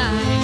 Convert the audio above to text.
life.